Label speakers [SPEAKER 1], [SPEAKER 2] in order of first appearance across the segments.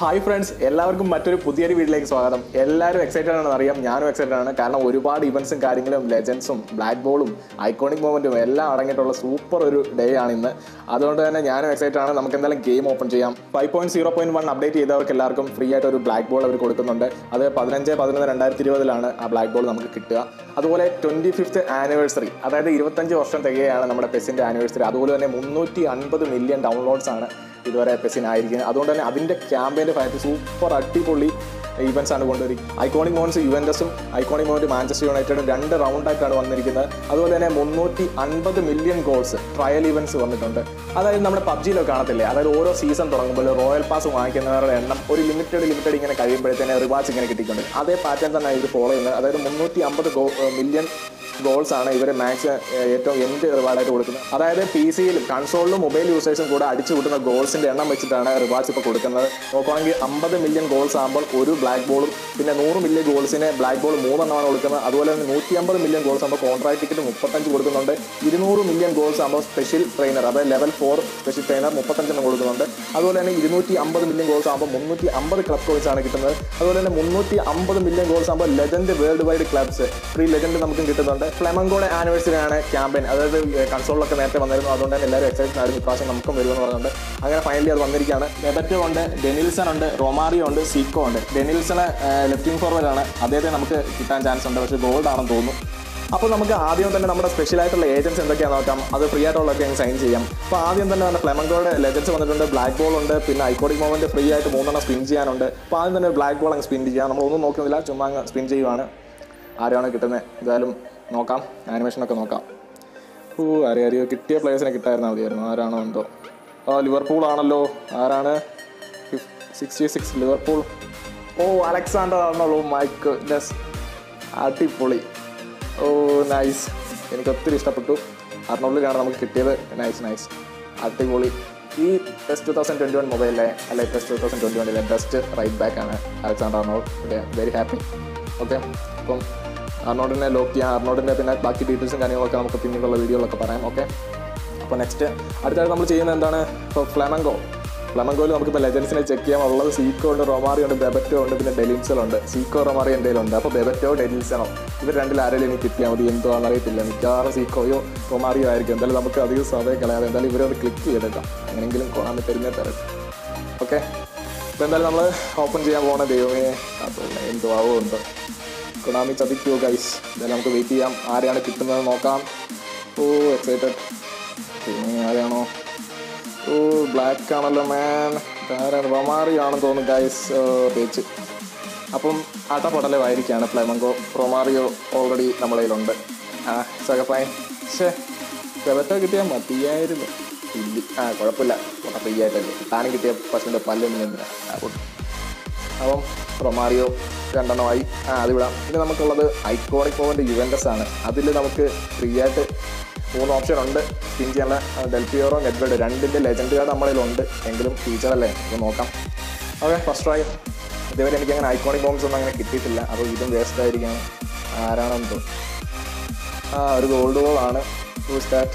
[SPEAKER 1] Hi friends എല്ലാവർക്കും മറ്റൊരു പുതിയൊരു വീട്ടിലേക്ക് സ്വാഗതം. എല്ലാവരും എക്സൈറ്റഡ് ആണെന്ന് അറിയാം. ഞാനും എക്സൈറ്റഡ് ആണ്. കാരണം ഒരുപാട് ഇവൻസും കാര്യങ്ങളും ലെജൻസും ബ്ലാക്ക് ബോളും ഐക്കോണിക് മൂവ്മെന്റും എല്ലാം അടങ്ങിയിട്ടുള്ള സൂപ്പർ ഒരു ഡേ ആണ് ഇന്ന്. അതുകൊണ്ട് തന്നെ ഞാനും എക്സൈറ്റഡ് ആണ്. നമുക്ക് എന്തായാലും ഗെയിം ഓപ്പൺ ചെയ്യാം. Five point zero point one update ചെയ്തവർക്ക് എല്ലാവർക്കും ഫ്രീ ആയിട്ട് ഒരു ബ്ലാക്ക് ബോൾ അവർ കൊടുക്കുന്നുണ്ട്. അത് പതിനഞ്ച് പതിനൊന്ന് രണ്ടായിരത്തി ഇരുപതിലാണ് ആ ബ്ലാക്ക് ബോൾ നമുക്ക് കിട്ടുക. അതുപോലെ ട്വന്റി ഫിഫ്ത്ത് ആനിവേഴ്സറി അതായത് ഇരുപത്തഞ്ച് വർഷം തികയാണ് നമ്മുടെ പെസിന്റെ ആനിവേഴ്സറി അതുപോലെ തന്നെ മുന്നൂറ്റി അൻപത് മില്യൺ ഡൗൺലോഡ്സ് ആണ്. ഇതുവരെ പെസിനായിരിക്കുന്നത് അതുകൊണ്ട് തന്നെ അതിന്റെ ക്യാമ്പയിന്റെ ഭാഗത്ത് സൂപ്പർ അടിപൊളി ഇവൻസ് ആണ് കൊണ്ടുവരും ഐക്കോണിക് മോൻസ് യുവൻഡസും ഐക്കോണിക് മോണ്ട് മാഞ്ചസ്റ്റർ യുണൈറ്റഡും രണ്ട് റൗണ്ടായിട്ടാണ് വന്നിരിക്കുന്നത്. അതുപോലെ തന്നെ മുന്നൂറ്റി അൻപത് മില്യൺ ഗോൾസ് ട്രയൽ ഇവൻസ് വന്നിട്ടുണ്ട്. അതായത് നമ്മുടെ പബ്ജിയിലൊക്കെ കാണത്തില്ലേ? അതായത് ഓരോ സീസൺ തുടങ്ങുമ്പോൾ റോയൽ പാസ് വാങ്ങിക്കുന്നവരുടെ എണ്ണം ഒരു ലിമിറ്റഡ് ലിമിറ്റഡ് ഇങ്ങനെ കഴിയുമ്പോഴത്തേനെ റിവാർഡ്സ് ഇങ്ങനെ കിട്ടിക്കൊണ്ട് അതേ പാറ്റേൺ തന്നെ ഇത് ഫോളോ ചെയ്യുന്നത്. അതായത് മുന്നൂറ്റി അമ്പത് മില്യൺ ഗോൾസ് ആണ് ഇവർ മാക്സ് ഏറ്റവും എൻഡ് റിവാർഡായിട്ട് കൊടുക്കുന്നത്? അതായത് പി സിയിലും കൺസോളിലും മൊബൈൽ യൂസേഴ്സും കൂടെ അടിച്ചു കൂട്ടുന്ന ഗോൾസിന്റെ എണ്ണം വെച്ചിട്ടാണ് റിവാർഡ്സ് ഇപ്പോൾ കൊടുക്കുന്നത്. നോക്കുകയാണെങ്കിൽ അമ്പത് മില്യൺ ഗോൾസ് ആകുമ്പോൾ ഒരു ബ്ലാക്ക് ബോളും പിന്നെ നൂറ് മില്യൺ ഗോൾസിന് ബ്ലാക്ക് ബോൾ മൂന്നെണ്ണമാണ് കൊടുക്കുന്നത്. അതുപോലെ തന്നെ നൂറ്റി അമ്പത് മില്യൺ ഗോൾസ് ആകുമ്പോൾ കോൺട്രാക്ട് ടിക്കറ്റ് മുപ്പത്തഞ്ച് കൊടുക്കുന്നുണ്ട്. ഇരുന്നൂറ് മില്യൺ ഗോൾസ് ആകുമ്പോൾ സ്പെഷ്യൽ ട്രെയിനർ അതായത് ലെവൽ ഫോർ സ്പെഷ്യൽ ട്രെയിനർ മുപ്പത്തഞ്ചെണ്ണം കൊടുക്കുന്നുണ്ട്. അതുപോലെ തന്നെ ഇരുന്നൂറ്റി അമ്പത് മില്യൺ ഗോൾസ് ആകുമ്പോൾ മുന്നൂറ്റി അമ്പത് ക്ലബ് കോയിൻസ് ആണ് കിട്ടുന്നത്. അതുപോലെ തന്നെ മുന്നൂറ്റി അമ്പത് മില്യൺ ഗോൾസ് ആകുമ്പോൾ legend worldwide clubs free legend നമുക്കും കിട്ടുന്നുണ്ട്. ഫ്ലെമങ്കോടെ ആനിവേഴ്സറി ആണ് ക്യാമ്പയിൻ അതായത് കൺസോളിലൊക്കെ നേരത്തെ വന്നിരുന്നു. അതുകൊണ്ട് തന്നെ എല്ലാവരും എക്സൈറ്റഡ് ആയിരുന്നു. ഇപ്രാവശ്യം നമുക്കും വരുമെന്ന് പറഞ്ഞുകൊണ്ട് അങ്ങനെ ഫൈനലി അത് വന്നിരിക്കുകയാണ്. ഡെബറ്റോ ഉണ്ട് ഡെനിൽസൺ ഉണ്ട് റൊമാറിയോ ഉണ്ട് സീക്കോ ഉണ്ട്. ഡെനിൽസണ് ലെഫ്റ്റിംഗ് ഫോർവേഡ് ആണ്. അദ്ദേഹത്തെ നമുക്ക് കിട്ടാൻ ചാൻസ് ഉണ്ട്. പക്ഷേ ഗോൾഡ് ആണെന്ന് തോന്നുന്നു. അപ്പോൾ നമുക്ക് ആദ്യം തന്നെ നമ്മുടെ സ്പെഷ്യൽ ആയിട്ടുള്ള ഏജൻസ് എന്തൊക്കെയാണെന്ന് നോക്കാം. അത് ഫ്രീ ആയിട്ടുള്ളതൊക്കെ അങ്ങ് സൈൻ ചെയ്യാം. അപ്പോൾ ആദ്യം തന്നെ നമ്മുടെ ഫ്ലെമങ്കോയുടെ ലെജൻസ് വന്നിട്ടുണ്ട്. ബ്ലാക്ക് ബോൾ ഉണ്ട്. പിന്നെ ഐക്കോണിക് മൂവ്മെന്റ് ഫ്രീ ആയിട്ട് മൂന്നെണ്ണം സ്പിൻ ചെയ്യാനുണ്ട്. അപ്പോൾ ആദ്യം തന്നെ ബ്ലാക്ക് ബോൾ അങ്ങ് സ്പിൻ ചെയ്യാം. നമ്മളൊന്നും നോക്കുന്നില്ല. ചുമ്മാ അങ്ങ് സ്പിൻ ചെയ്യുവാണ്. ആരാണ് കിട്ടുന്നത്? എന്തായാലും നോക്കാം. ആനിമേഷനൊക്കെ നോക്കാം. ഓ അറിയോ അറിയോ കിട്ടിയ പ്ലേയേഴ്സിനെ കിട്ടായിരുന്നാൽ മതിയായിരുന്നു. ആരാണോ എന്തോ. ആ ലിവർപൂൾ ആണല്ലോ. ആരാണ്? Sixty six Liverpool oh Alexander ആണല്ലോ മൈക്ക് ഡസ് അടിപൊളി. ഓ നൈസ് എനിക്ക് ഒത്തിരി ഇഷ്ടപ്പെട്ടു. അർണോളിലാണ് നമുക്ക് കിട്ടിയത്. നൈസ് നൈസ് അടിപൊളി. ഈ test two thousand twenty one മൊബൈലിലെ അല്ലെ ടെസ്റ്റ് ടു തൗസൻഡ് ട്വന്റി വണ്ണിലെ ബെസ്റ്റ് റൈറ്റ് ബാക്ക് ആണ് അലക്സാണ്ടർ ആണോ വെരി ഹാപ്പി ഓക്കെ അപ്പം അർണോഡിനെ ലോക്ക് ചെയ്യാം അർണോഡിന്റെ പിന്നെ ബാക്കി ഡീറ്റെയിൽസും കാര്യങ്ങളൊക്കെ നമുക്ക് പിന്നീടുള്ള വീഡിയോകളൊക്കെ പറയാം ഓക്കെ അപ്പോൾ നെക്സ്റ്റ് അടുത്തായിട്ട് നമ്മൾ ചെയ്യുന്നത് എന്താണ്? ഇപ്പോൾ ഫ്ലമംഗോ ഫ്ലമംഗോയിൽ നമുക്കിപ്പോൾ ലെജൻസിനെ ചെക്ക് ചെയ്യാം. ഉള്ളത് സീക്കോ ഉണ്ട് റൊമാറിയോ ഉണ്ട് ബെബറ്റോ ഉണ്ട് പിന്നെ ഡെലിൻസലുണ്ട് സീക്കോ റൊമാറിയോ എന്റെ ഉണ്ട്. അപ്പോൾ ബെബറ്റോ ഡെലിൻസണോ ഇവർ രണ്ടിൽ ആരെങ്കിലും എനിക്ക് കിട്ടിയാൽ മതി എന്തോ അറിയത്തില്ല. മിക്കവാറും സീക്കോയോ റൊമാറിയോ ആയിരിക്കും. എന്തായാലും നമുക്ക് അധികം സമയം കളയാതെ എന്തായാലും ഇവരൊന്ന് ക്ലിക്ക് ചെയ്തേക്കാം എങ്ങനെയെങ്കിലും കൊണാൻ തരുന്നേ തരാം ഓക്കെ അപ്പോൾ എന്തായാലും നമ്മൾ ഓപ്പൺ ചെയ്യാൻ പോകണ ദൈവമേ അപ്പോൾ എന്തോ ആവോ എന്തോ. കൊണാമി ചതിക്കുമോ ഗൈസ് എന്തായാലും നമുക്ക് വെയിറ്റ് ചെയ്യാം. ആരെയാണ് കിട്ടുന്നത് നോക്കാം. ഓ എക്സൈറ്റഡ് പിന്നെ ആരാണോ? ഓ ബ്ലാക്ക് ആണല്ലോ മാൻ ആരാണ് റൊമാറി ആണെന്ന് തോന്നുന്നു ഗൈസ് തേച്ച് അപ്പം ആട്ടപ്പൊടലെ വായിരിക്കുകയാണ് ഫ്ലെമങ്കോ റൊമാറിയോ ഓൾറെഡി നമ്മളതിലുണ്ട് ആ സകഫൈൻ ഷേ ചെവറ്റോ കിട്ടിയാൽ മതിയായിരുന്നു. ഇല്ല. ആ കുഴപ്പമില്ല. ഫ്രീ ആയിട്ടല്ലേ താനും കിട്ടിയ പശുവിന്റെ പല്ലൊന്നും എന്തിനാ ആ അപ്പം റൊമാറിയോ രണ്ടെണ്ണമായി ആ അത് വിടാം പിന്നെ നമുക്കുള്ളത് ഐക്കോണിക് പോവന്റെ യുവന്റസ് ആണ്. അതിൽ നമുക്ക് ഫ്രീ ആയിട്ട് മൂന്ന് ഓപ്ഷൻ ഉണ്ട്. സ്പിൻ ചെയ്യാനുള്ള ഡെൽപിയോറോ നെറ്റ്വേഡ് രണ്ടിന്റെ ലെജൻഡ് കാർഡ് നമ്മളിലുണ്ട് എങ്കിലും ഫീച്ചറല്ലേ നമുക്ക് നോക്കാം. ഓക്കെ ഫസ്റ്റ് ട്രൈ ഇതുവരെ എനിക്ക് അങ്ങനെ ഐക്കോണിക് ബോംസ് ഒന്നും അങ്ങനെ കിട്ടിയിട്ടില്ല. അപ്പോൾ ഇതും വേസ്റ്റ് ആയിരിക്കണം. ആരാണെന്ന് തോന്നുന്നു. ആ ഒരു ഗോൾഡ് ബോൾ ആണ്. Two stat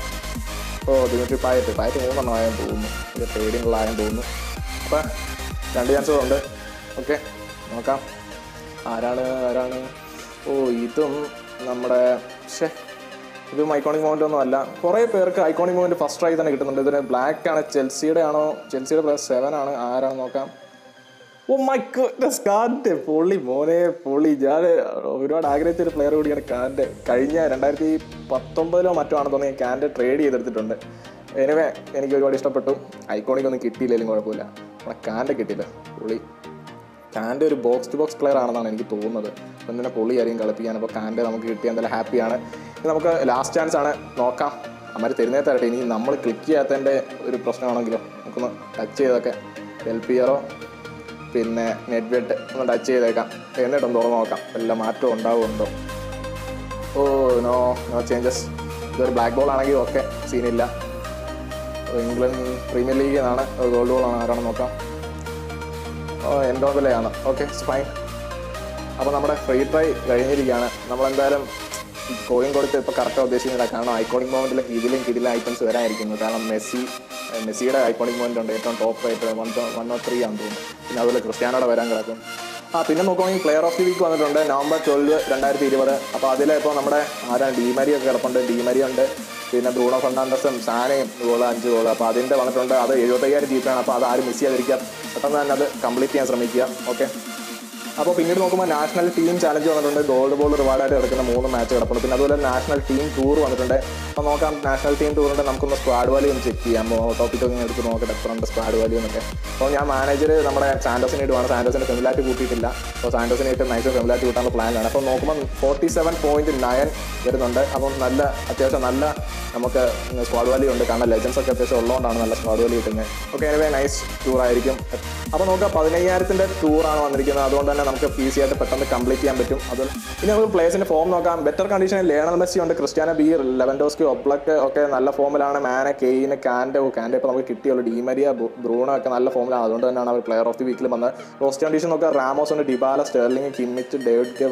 [SPEAKER 1] oh Dimitri Payet Payet മൂന്നെണ്ണം ആയെന്ന് തോന്നുന്നു. ഇത് പേടിയുള്ള ആയെന്ന് തോന്നുന്നു. അപ്പം രണ്ട് ചാൻസുകൾ ഉണ്ട്. ഓക്കെ നോക്കാം. ആരാണ് ആരാണ്? ഓ ഇതും നമ്മുടെ ഷേ ഇതും ഐക്കോണിക് മൂവ്മെന്റ് ഒന്നും അല്ല. കുറേ പേർക്ക് ഐക്കോണിക് മൂവ്മെന്റ് ഫസ്റ്റ് ആയി തന്നെ കിട്ടുന്നുണ്ട്. ഇതിന് ബ്ലാക്ക് ആണ് ചെൽസിയുടെ ആണോ? ചെൽസിയുടെ പ്ലസ് സെവൻ ആണ്. ആരാണ് നോക്കാം. ഓ മൈ ഗോഡ്നസ് കാന്റെ പൊളി മോനെ പൊളി ഞാൻ ഒരുപാട് ആഗ്രഹിച്ച ഒരു പ്ലെയർ കൂടിയാണ് കാന്റെ കഴിഞ്ഞ രണ്ടായിരത്തി പത്തൊമ്പതിലോ മറ്റോ ആണെന്ന് തോന്നി കാന്റെ ട്രേഡ് ചെയ്തെടുത്തിട്ടുണ്ട്. എനിവേ എനിക്ക് ഒരുപാട് ഇഷ്ടപ്പെട്ടു. ഐക്കോണിക് ഒന്നും കിട്ടിയില്ലെങ്കിലും കുഴപ്പമില്ല. നമ്മളെ കാന്റെ കിട്ടിയില്ല. പുള്ളി. കാന്റെ ഒരു ബോക്സ് ടു ബോക്സ് പ്ലെയർ ആണെന്നാണ് എനിക്ക് തോന്നുന്നത്. അപ്പം തന്നെ പൊളി ആയിരിക്കും കളിപ്പിക്കാൻ അപ്പോൾ കാന്റെ നമുക്ക് കിട്ടിയ നല്ല ഹാപ്പിയാണ് നമുക്ക് ലാസ്റ്റ് ചാൻസ് ആണ്. നോക്കാം. അമ്മര് തരുന്നേ തരട്ടെ ഇനി നമ്മൾ ക്ലിക്ക് ചെയ്യാത്തതിന്റെ ഒരു പ്രശ്നമാണെങ്കിലും? നമുക്കൊന്ന് ടച്ച് ചെയ്തൊക്കെ. എൽപിയറോ പിന്നെ നെറ്റ് വെട്ട് ഒന്ന് ടച്ച് ചെയ്തേക്കാം. എന്നിട്ടൊന്ന് തുറന്ന് നോക്കാം. വല്ല മാറ്റവും ഉണ്ടാവുമുണ്ടോ ഓ നോ നോ ചേഞ്ചസ് ഇതൊരു ബ്ലാക്ക് ബോൾ ആണെങ്കിൽ ഓക്കെ സീനില്ല ഇംഗ്ലണ്ട് പ്രീമിയർ ലീഗിൽ നിന്നാണ്. ഗോൾഡ് ബോൾ ആണ്. ആരാണെന്ന് നോക്കാം. എൻഡോബിലെയാണ് ഓക്കെ ഫൈൻ അപ്പോൾ നമ്മുടെ ഫ്രീ ട്രൈ കഴിഞ്ഞിരിക്കുകയാണ്. നമ്മളെന്തായാലും കോയിൻ കൊടുത്ത് ഇപ്പോൾ കറക്റ്റ് ഉദ്ദേശിക്കുന്നില്ല. കാരണം ഐക്കോണിക് മൊമെന്റിലെ കീഴിലും കിടിലും ഐറ്റംസ് വരായിരിക്കുന്നു കാരണം മെസ്സി മെസ്സിയുടെ ഐക്കോണിക് മൊമെന്റ് ഉണ്ട്. ഏറ്റവും ടോപ്പ് ആയിട്ട് വൺ വൺ ഓ ത്രീ ആണെന്ന് തോന്നുന്നു. പിന്നെ അതുപോലെ ക്രിസ്ത്യാനോടെ വരാൻ കിടക്കും. ആ പിന്നെ നോക്കുവാണെങ്കിൽ പ്ലെയർ ഓഫ് ദി വീക്ക് വന്നിട്ടുണ്ട്. നവംബർ ട്വൽവ് രണ്ടായിരത്തി ഇരുപത് അപ്പോൾ അതിൽ ഇപ്പോൾ നമ്മുടെ ആരാണ്? ഡിമരി ഒക്കെ കിടപ്പുണ്ട്. ഡിമരി ഉണ്ട്. പിന്നെ ബ്രൂണോ ഫെർണാണ്ടസും സാനയും ഗോൾ അഞ്ച് ഗോൾ അപ്പോൾ അതിന്റെ വന്നിട്ടുണ്ട്. അത് എഴുപത്തയ്യായിരം ജീപ്പാണ് അപ്പോൾ അത് ആരും മിസ് ചെയ്യാതിരിക്കുക. പെട്ടെന്ന് തന്നെ അത് കംപ്ലീറ്റ് ചെയ്യാൻ ശ്രമിക്കുക. ഓക്കെ അപ്പോൾ പിന്നീട് നോക്കുമ്പോൾ നാഷണൽ ടീം ചാലഞ്ച് വന്നിട്ടുണ്ട്. ഗോൾഡ് ബോൾ റിവാർഡായിട്ട് കിടക്കുന്ന മൂന്ന് മാച്ച് കിടപ്പുണ്ട്. പിന്നെ അതുപോലെ നാഷണൽ ടീം ടൂർ വന്നിട്ടുണ്ട്. അപ്പോൾ നോക്കാം നാഷണൽ ടീം ടൂറിന്റെ നമുക്കൊന്ന് സ്ക്വാഡ് വാല്യൂ ഒന്ന് ചെക്ക് ചെയ്യാം. ടോപ്പിക് ഒക്കെ എടുത്ത് നോക്കട്ടെ എത്ര ഉണ്ട് സ്ക്വാഡ് വാല്യൂ എന്നൊക്കെ. അപ്പോൾ ഞാൻ മാനേജർ നമ്മുടെ സാൻഡോസിന് ഇടുവാണ്. സാൻഡോസിന് ഫെമിലാറ്റ് കൂട്ടിയിട്ടില്ല. അപ്പോൾ സാൻഡോസിന് ഇട്ട് നൈസ് ഫെമിലാറ്റ് കൂട്ടാനുള്ള പ്ലാനാണ് അപ്പോൾ നോക്കുമ്പോൾ ഫോർട്ടി സെവൻ പോയിന്റ് നയൻ വരുന്നുണ്ട്. അപ്പം നല്ല അത്യാവശ്യം നല്ല നമുക്ക് സ്ക്വാഡ് വാല്യൂ ഉണ്ട്. കാരണം ലെജൻസ് ഒക്കെ അത്യാവശ്യം ഉള്ളതുകൊണ്ടാണ് നല്ല സ്ക്വാഡ് വാല്യൂ കിട്ടുന്നത്. ഓക്കെ എനിവേ നൈസ് ടൂർ ആയിരിക്കും. അപ്പോൾ നോക്കാം പതിനയ്യായിരത്തിന്റെ ടൂറാണ് വന്നിരിക്കുന്നത്. അതുകൊണ്ട് തന്നെ നമുക്ക് ഈസി ആയിട്ട് പെട്ടെന്ന് കംപ്ലീറ്റ് ചെയ്യാൻ പറ്റും. അത് ഇനി നമുക്ക് പ്ലേസിന്റെ ഫോം നോക്കാം. ബെറ്റർ കണ്ടീഷനിൽ ലേണൽ മെസ്സി ഉണ്ട് ക്രിസ്ത്യാനോ ബി ലെവൻഡോസ്കി ഒബ്ലക്ക് ഒക്കെ നല്ല ഫോമിലാണ് മാനെ കെയിന് കാൻഡോ കാൻഡോ ഇപ്പോൾ നമുക്ക് കിട്ടിയുള്ളൂ. ഡിമരിയ ബ്രൂണോ ഒക്കെ നല്ല ഫോമിലാണ് അതുകൊണ്ട് തന്നെയാണ് അവർ പ്ലെയർ ഓഫ് ദി വീക്കിൽ വന്നത്. റോസ്റ്റ് കണ്ടീഷൻ നോക്കുക റാമോസ് ഉണ്ട് ഡിബാല സ്റ്റെർലിംഗ് കിമ്മിച്ച് ഡേവിഡ് കെ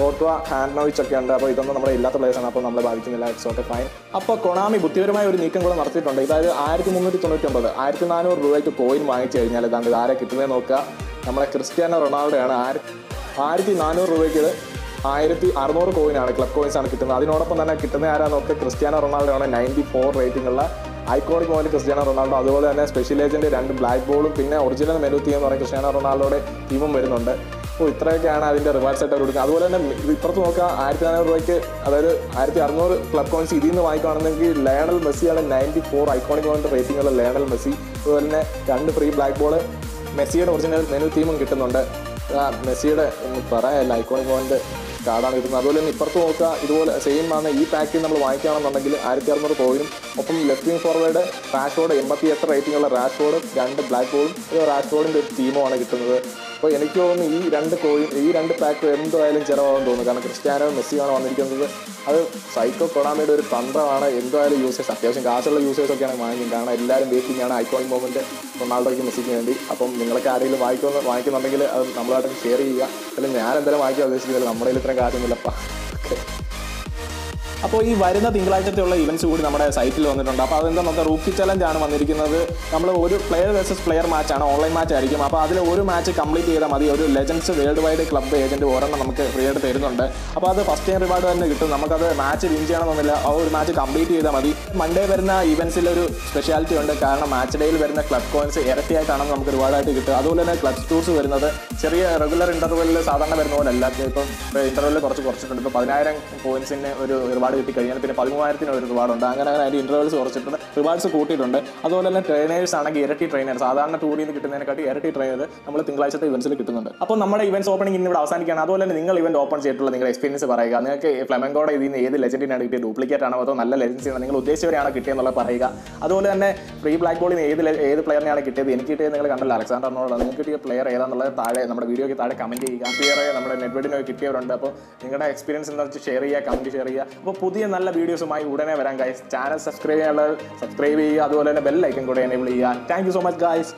[SPEAKER 1] വരാന് ഹാൻഡ് നോയിച്ച് ഒക്കെ ഉണ്ട് അപ്പോൾ ഇതൊന്നും നമ്മുടെ ഇല്ലാത്ത പ്ലേസാണ് അപ്പോൾ നമ്മളെ ബാധിക്കുന്നില്ല. ഇറ്റ്സ് ഓക്കെ ഫൈൻ അപ്പോൾ കൊണാമി ബുദ്ധിപരമായ ഒരു നീക്കം കൂടെ നടത്തിയിട്ടുണ്ട്. ഇതായത് ആയിരത്തി മുന്നൂറ്റി തൊണ്ണൂറ്റി ഒമ്പത് ആയിരത്തി നാനൂറ് രൂപയ്ക്ക് കോയിൻ വാങ്ങിച്ചു കഴിഞ്ഞാൽ ഇതാണ്ട് ഇത് ആരെ കിട്ടുന്നത് നോക്കുക. നമ്മുടെ ക്രിസ്ത്യാനോ റൊണാൾഡോയാണ് ആയിരത്തി ആയിരത്തി നാനൂറ് രൂപയ്ക്ക് ഇത് ആയിരത്തി അറുന്നൂറ് കോയിനാണ് ക്ലബ് കോയിൻസ് ആണ് കിട്ടുന്നത്. അതിനോടൊപ്പം തന്നെ കിട്ടുന്ന ആരാ നോക്കുക ക്രിസ്ത്യാനോ റൊണാൾഡോ ആണ് നയന്റി ഫോർ റേറ്റിംഗ് ഉള്ള ഐക്കോണിക് മോഡൽ ക്രിസ്ത്യാനോ റൊണാൾഡോ. അതുപോലെ തന്നെ സ്പെഷ്യൽ ഏജന്റ് രണ്ട് ബ്ലാക്ക് ബോളും പിന്നെ ഒറിജിനൽ മെനു തീം എന്ന് പറയുന്ന ക്രിസ്ത്യാനോ റൊണാൾഡോയുടെ ടീമും വരുന്നുണ്ട്. അപ്പോൾ ഇത്രയൊക്കെയാണ് അതിന്റെ റിവാർഡ്സ് ആയിട്ട് അവർ കൊടുക്കുക അതുപോലെ തന്നെ ഇപ്പുറത്ത് നോക്കുക ആയിരത്തി നാനൂറ് രൂപയ്ക്ക് അതായത് ആയിരത്തി അറുന്നൂറ് ക്ലബ് കോയിൻസ് ഇതിൽ നിന്ന് വാങ്ങിക്കുകയാണെങ്കിൽ Lionel മെസ്സിയാണ് ninety four iconic point rating ഉള്ള ലയണൽ മെസ്സി. അതുപോലെ തന്നെ രണ്ട് ഫ്രീ ബ്ലാക്ക് ബോൾ മെസ്സിയുടെ ഒറിജിനൽ മെനു തീമും കിട്ടുന്നുണ്ട്. മെസ്സിയുടെ ഒന്നും പറയാനല്ല ഐക്കോണിക് പോയിന്റ് കാർഡാണ് കിട്ടുന്നത്. അതുപോലെ തന്നെ ഇപ്പുറത്ത് നോക്കുക ഇതുപോലെ സെയിം ആണ്. ഈ പാക്കിൽ നമ്മൾ വാങ്ങിക്കുകയാണെന്നുണ്ടെങ്കിൽ ആയിരത്തി അറുന്നൂറ് പോയിനും ഒപ്പം ലെഫ്റ്റ് വിങ് ഫോർവേഡ് റാഷ്ഫോർഡ് എൺപത്തി എട്ട് റേറ്റിംഗ് ഉള്ള റാഷ്ഫോർഡും രണ്ട് ബ്ലാക്ക് ബോളും ഒരു റാഷ്ഫോർഡിന്റെ ഒരു ടീമുമാണ് കിട്ടുന്നത്. അപ്പോൾ എനിക്ക് തോന്നുന്നു ഈ രണ്ട് കോയിൻ ഈ രണ്ട് പാക്ക് എന്തായാലും ചിലവാകും തോന്നുന്നു. കാരണം ക്രിസ്ത്യാനോ മെസ്സിയാണ് വന്നിരിക്കുന്നത്. അത് സൈക്കോ കൊണാമയുടെ ഒരു തന്ത്രമാണ്. എന്തായാലും യൂസേഴ്സ് അത്യാവശ്യം കാശുള്ള യൂസേഴ്സ് ഒക്കെയാണ് വാങ്ങിക്കും. കാരണം എല്ലാവരും വെയിറ്റിംഗ് ആണ്. ഐക്കോണിക് മൂവ്മെന്റ് റൊണാൾഡോയ്ക്ക് മെസ്സിക്ക് വേണ്ടി. അപ്പം നിങ്ങൾക്ക് ആരെങ്കിലും വായിക്കുന്ന വാങ്ങിക്കുന്നുണ്ടെങ്കിൽ അത് നമ്മളായിട്ട് ഷെയർ ചെയ്യുക. അല്ലെങ്കിൽ ഞാൻ എന്തായാലും വാങ്ങിക്കാൻ ഉദ്ദേശിക്കുന്നില്ല. നമ്മുടെ കയ്യിൽ ഇത്രയും കാശൊന്നുമില്ലപ്പാ ഓക്കെ അപ്പോൾ ഈ വരുന്ന തിങ്കളാഴ്ചത്തെയുള്ള ഇവന്റ്സ് കൂടി നമ്മുടെ സൈറ്റിൽ വന്നിട്ടുണ്ട്. അപ്പോൾ അതെന്താ നമുക്ക് റൂക്കി ചലഞ്ച് ആണ് വന്നിരിക്കുന്നത്. നമ്മൾ ഒരു പ്ലെയർ വേഴ്സസ് പ്ലെയർ മാച്ച് ആണ് ഓൺലൈൻ മാച്ച് ആയിരിക്കും. അപ്പോൾ അതിൽ ഒരു മാച്ച് കംപ്ലീറ്റ് ചെയ്താൽ മതി. ഒരു legends world wide club agent ഒരെണ്ണം നമുക്ക് ഫ്രീ ആയിട്ട് തരുന്നുണ്ട്. അപ്പോൾ അത് ഫസ്റ്റ് ടൈം റിവാർഡ് തന്നെ കിട്ടും. നമുക്കത് മാച്ച് വിൻ ചെയ്യണമെന്നില്ല ആ ഒരു മാച്ച് കംപ്ലീറ്റ് ചെയ്താൽ മതി. മൺഡേ വരുന്ന ഇവന്റ്സിൽ ഒരു സ്പെഷ്യാലിറ്റി ഉണ്ട്. കാരണം മാച്ച് ഡേയിൽ വരുന്ന ക്ലബ് കോയിൻസ് ഇരട്ടിയായിട്ടാണ് നമുക്ക് റിവാർഡായിട്ട് കിട്ടും അതുപോലെ തന്നെ ക്ലബ് ടൂർസ് വരുന്നത് ചെറിയ റെഗുലർ ഇന്റർവെല്ലിൽ സാധാരണ വരുന്ന പോലെ അല്ല. ഇപ്പം ഇന്റർവെല്ലിൽ കുറച്ച് കുറച്ചിട്ടുണ്ട്. ഇപ്പോൾ പതിനായിരം കോയിൻസിന് ഒരു റിവാർഡ് കിട്ടി കഴിഞ്ഞാൽ പിന്നെ പതിമൂവായിരത്തിന് ഒരു റിവാർഡുണ്ട് അങ്ങനെ അങ്ങനെ അതിന്റെ ഇന്റർവൽസ് കുറച്ചിട്ടുണ്ട്. റിവാർഡ്സ് കൂട്ടിയിട്ടുണ്ട്. അതുപോലെ തന്നെ ട്രെയിനേഴ്സ് ആണെങ്കിൽ ഇരട്ടി ട്രെയിനേഴ്സ് സാധാരണ ടൂറിൽ നിന്ന് കിട്ടുന്നതിനെക്കാട്ടി ഇരട്ടി ട്രെയിനർ നമ്മൾ തിങ്കളാഴ്ചത്തെ ഇവന്റ്സിൽ കിട്ടുന്നുണ്ട്. അപ്പോൾ നമ്മുടെ ഇവൻസ് ഓപ്പണിംഗ് ഇന്ന് ഇവിടെ അവസാനിക്കുകയാണ്. അതുപോലെ തന്നെ നിങ്ങൾ ഇവന്റ് ഓപ്പൺ ചെയ്തിട്ടുള്ള നിങ്ങളുടെ എക്സ്പീരിയൻസ് പറയുക. നിങ്ങൾക്ക് ഫ്ലമെങ്കോടെ ഇതിൽ നിന്ന് ഏത് ലെജൻഡിനാണ് കിട്ടിയത്? ഡ്യൂപ്ലിക്കേറ്റ് ആണോ അതോ നല്ല ലെജൻസ് ആണ് നിങ്ങൾ ഉദ്ദേശിച്ചവരെയാണോ കിട്ടിയെന്നുള്ളത് പറയുക. അതുപോലെ തന്നെ ഫ്രീ ബ്ലാക്ക് ബോളിൽ ഏത് ഏത് പ്ലെയറിനെയാണ് കിട്ടിയത്? എനിക്ക് കിട്ടിയത് നിങ്ങൾ കണ്ടല്ല അലക്സാണ്ടർ അർണോൾഡ് നിങ്ങൾക്ക് കിട്ടിയ പ്ലെയർ ഏതാണെന്നുള്ളത് താഴെ നമ്മുടെ വീഡിയോയ്ക്ക് താഴെ കമന്റ് ചെയ്യുക. പ്ലെയർ നമ്മുടെ നെറ്റ്വെഡിനൊക്കെ കിട്ടിയവരുണ്ട്. അപ്പോൾ നിങ്ങളുടെ എക്സ്പീരിയൻസ് എന്താ വെച്ചാൽ ഷെയർ ചെയ്യുക കമന്റ് ഷെയർ ചെയ്യുക. അപ്പോൾ പുതിയ നല്ല വീഡിയോസുമായി ഉടനെ വരാൻ കഴിയും ചാനൽ സബ്സ്ക്രൈബ് ചെയ്യാനുള്ളത് സബ്സ്ക്രൈബ് ചെയ്യുക അതുപോലെ തന്നെ ബെൽ കൂടെ എനേബിൾ ചെയ്യുക. Thank you so much guys